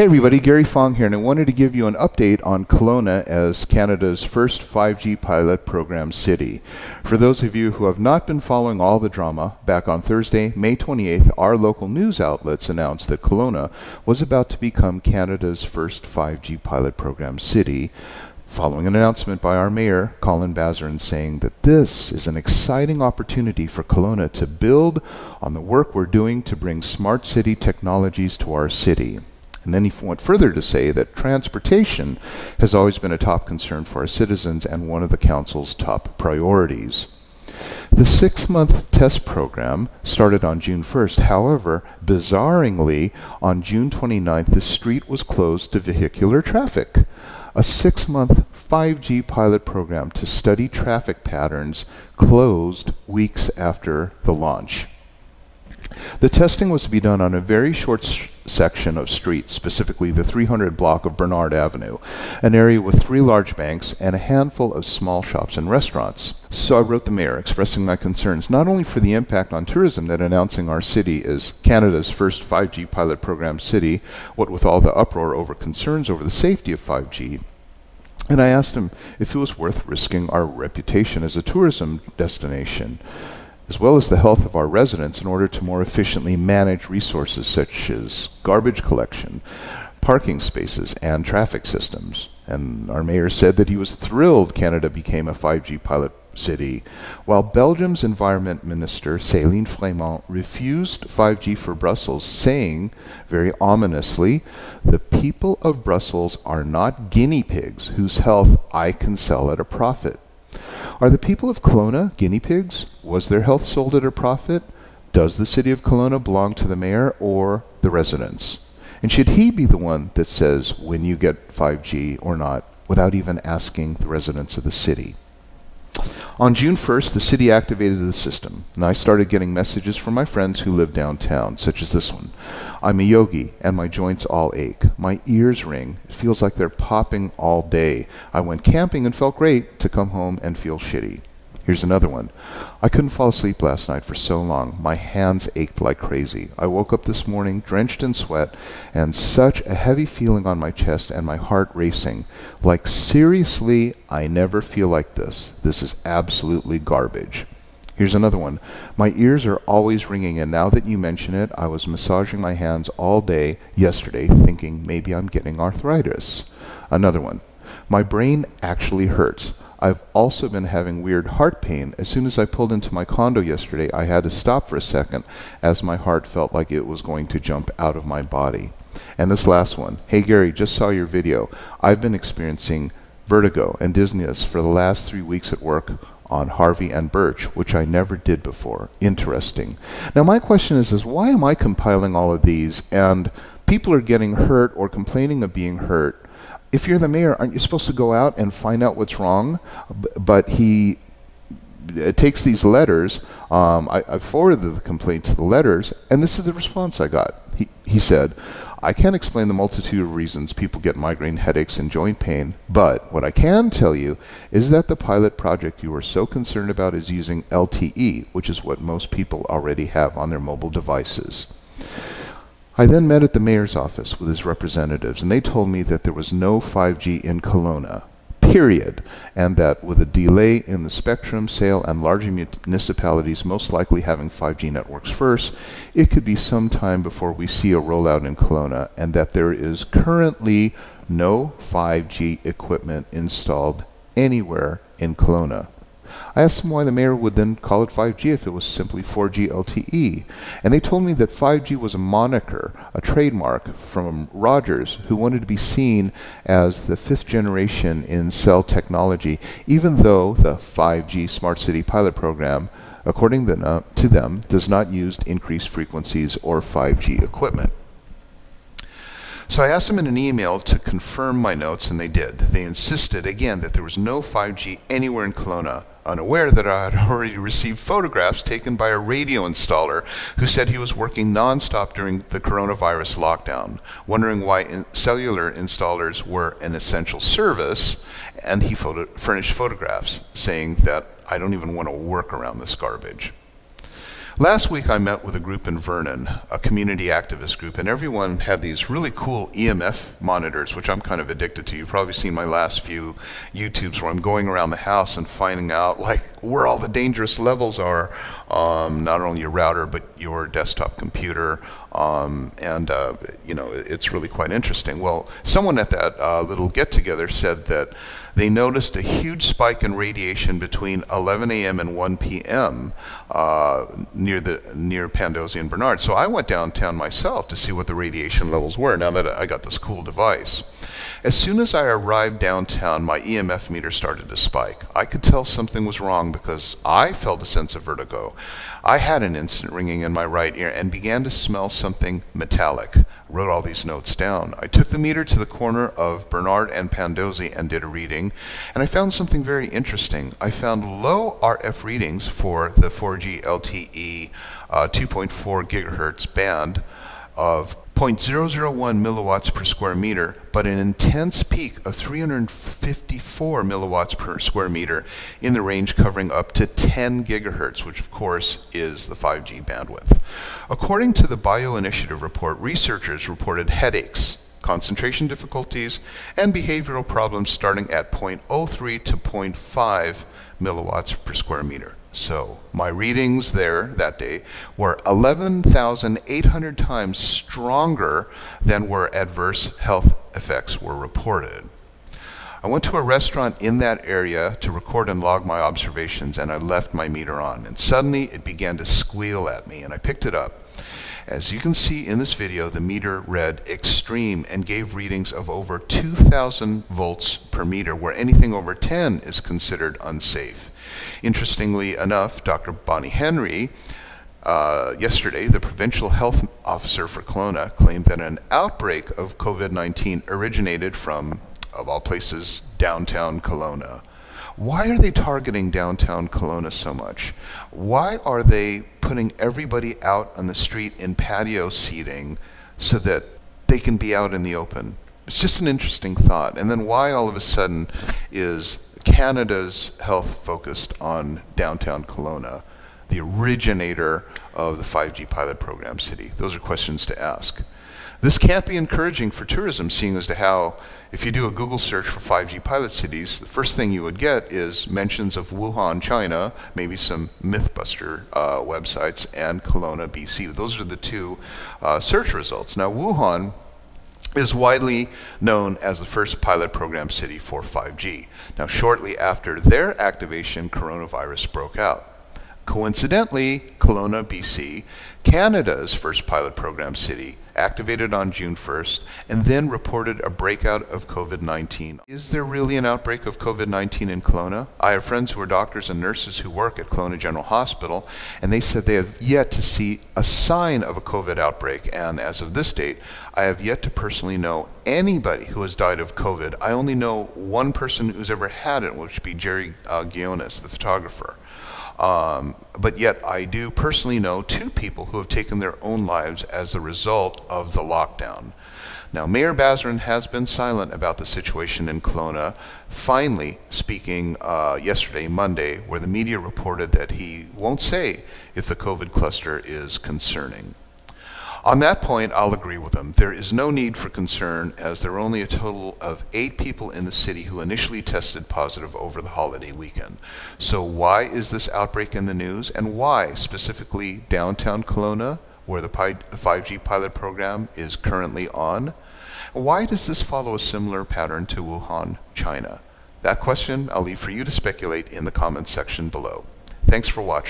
Hey everybody, Gary Fong here, and I wanted to give you an update on Kelowna as Canada's first 5G pilot program city. For those of you who have not been following all the drama, back on Thursday, May 28th, our local news outlets announced that Kelowna was about to become Canada's first 5G pilot program city, following an announcement by our mayor, Colin Basran, saying that this is an exciting opportunity for Kelowna to build on the work we're doing to bring smart city technologies to our city. And then he went further to say that transportation has always been a top concern for our citizens and one of the Council's top priorities. The six month test program started on June 1st. However, bizarrely, on June 29th, the street was closed to vehicular traffic. A six month 5G pilot program to study traffic patterns closed weeks after the launch. The testing was to be done on a very short section of street, specifically the 300 block of Bernard Avenue, an area with three large banks and a handful of small shops and restaurants. So I wrote the mayor expressing my concerns not only for the impact on tourism that announcing our city as Canada's first 5G pilot program city, what with all the uproar over concerns over the safety of 5G, and I asked him if it was worth risking our reputation as a tourism destination as well as the health of our residents in order to more efficiently manage resources such as garbage collection, parking spaces, and traffic systems. And our mayor said that he was thrilled Canada became a 5G pilot city, while Belgium's environment minister, Céline Fremault, refused 5G for Brussels, saying, very ominously, the people of Brussels are not guinea pigs whose health I can sell at a profit. Are the people of Kelowna guinea pigs? Was their health sold at a profit? Does the city of Kelowna belong to the mayor or the residents? And should he be the one that says when you get 5G or not without even asking the residents of the city? On June 1st, the city activated the system, and I started getting messages from my friends who live downtown, such as this one. I'm a yogi, and my joints all ache. My ears ring. It feels like they're popping all day. I went camping and felt great to come home and feel shitty. Here's another one. I couldn't fall asleep last night for so long. My hands ached like crazy. I woke up this morning drenched in sweat and such a heavy feeling on my chest and my heart racing. Like, seriously, I never feel like this. This is absolutely garbage. Here's another one. My ears are always ringing, and now that you mention it, I was massaging my hands all day yesterday, thinking maybe I'm getting arthritis. Another one. My brain actually hurts. I've also been having weird heart pain. As soon as I pulled into my condo yesterday, I had to stop for a second as my heart felt like it was going to jump out of my body. And this last one. Hey Gary, just saw your video. I've been experiencing vertigo and dizziness for the last three weeks at work on Harvey and Burtch, which I never did before. Interesting. Now my question is, is why am I compiling all of these and people are getting hurt or complaining of being hurt if you're the mayor, aren't you supposed to go out and find out what's wrong? But he takes these letters. Um, I, I, forwarded the complaint to the letters, and this is the response I got. He, he said, I can't explain the multitude of reasons people get migraine headaches and joint pain, but what I can tell you is that the pilot project you are so concerned about is using LTE, which is what most people already have on their mobile devices. I then met at the mayor's office with his representatives, and they told me that there was no 5G in Kelowna, period, and that with a delay in the spectrum sale and larger municipalities most likely having 5G networks first, it could be some time before we see a rollout in Kelowna, and that there is currently no 5G equipment installed anywhere in Kelowna. I asked them why the mayor would then call it 5G if it was simply 4G LTE. And they told me that 5G was a moniker, a trademark from Rogers, who wanted to be seen as the fifth generation in cell technology, even though the 5G Smart City pilot program, according to them, does not use increased frequencies or 5G equipment. So I asked them in an email to confirm my notes, and they did. They insisted again that there was no 5G anywhere in Kelowna, unaware that I had already received photographs taken by a radio installer who said he was working nonstop during the coronavirus lockdown, wondering why in cellular installers were an essential service, and he photo furnished photographs saying that I don't even want to work around this garbage. Last week I met with a group in Vernon, a community activist group, and everyone had these really cool EMF monitors, which I'm kind of addicted to. You've probably seen my last few YouTubes where I'm going around the house and finding out like where all the dangerous levels are, um, not only your router but your desktop computer, um, and uh, you know it's really quite interesting. Well, someone at that uh, little get-together said that they noticed a huge spike in radiation between 11 a.m. and 1 p.m. Uh, near the near Pandosy and Bernard. So I went downtown myself to see what the radiation levels were. Now that I got this cool device, as soon as I arrived downtown, my EMF meter started to spike. I could tell something was wrong because I felt a sense of vertigo. I had an instant ringing in my right ear and began to smell something metallic. I wrote all these notes down. I took the meter to the corner of Bernard and Pandosy and did a reading, and I found something very interesting. I found low RF readings for the 4G LTE uh, 2.4 gigahertz band of 0.001 milliwatts per square meter, but an intense peak of 354 milliwatts per square meter in the range covering up to 10 gigahertz, which of course is the 5G bandwidth. According to the Bioinitiative report, researchers reported headaches, concentration difficulties, and behavioral problems starting at 0.03 to 0.5 milliwatts per square meter. So my readings there that day were 11,800 times stronger than where adverse health effects were reported. I went to a restaurant in that area to record and log my observations and I left my meter on and suddenly it began to squeal at me and I picked it up. As you can see in this video, the meter read extreme and gave readings of over 2,000 volts per meter, where anything over 10 is considered unsafe. Interestingly enough, Dr. Bonnie Henry, uh, yesterday, the provincial health officer for Kelowna claimed that an outbreak of COVID-19 originated from, of all places, downtown Kelowna. Why are they targeting downtown Kelowna so much? Why are they putting everybody out on the street in patio seating so that they can be out in the open? It's just an interesting thought. And then why all of a sudden is Canada's health focused on downtown Kelowna, the originator of the 5G pilot program city? Those are questions to ask. This can't be encouraging for tourism, seeing as to how, if you do a Google search for 5G pilot cities, the first thing you would get is mentions of Wuhan, China, maybe some Mythbuster uh, websites, and Kelowna, BC. Those are the two uh, search results. Now, Wuhan is widely known as the first pilot program city for 5G. Now, shortly after their activation, coronavirus broke out. Coincidentally, Kelowna, BC, Canada's first pilot program city, activated on June 1st, and then reported a breakout of COVID-19. Is there really an outbreak of COVID-19 in Kelowna? I have friends who are doctors and nurses who work at Kelowna General Hospital, and they said they have yet to see a sign of a COVID outbreak, and as of this date, I have yet to personally know anybody who has died of COVID. I only know one person who's ever had it, which would be Jerry uh, Ghionis, the photographer. Um, but yet I do personally know two people who have taken their own lives as a result of the lockdown. Now, Mayor Basran has been silent about the situation in Kelowna, finally speaking uh, yesterday, Monday, where the media reported that he won't say if the COVID cluster is concerning. On that point, I'll agree with them. There is no need for concern as there are only a total of eight people in the city who initially tested positive over the holiday weekend. So why is this outbreak in the news and why specifically downtown Kelowna where the 5G pilot program is currently on? Why does this follow a similar pattern to Wuhan, China? That question I'll leave for you to speculate in the comments section below. Thanks for watching.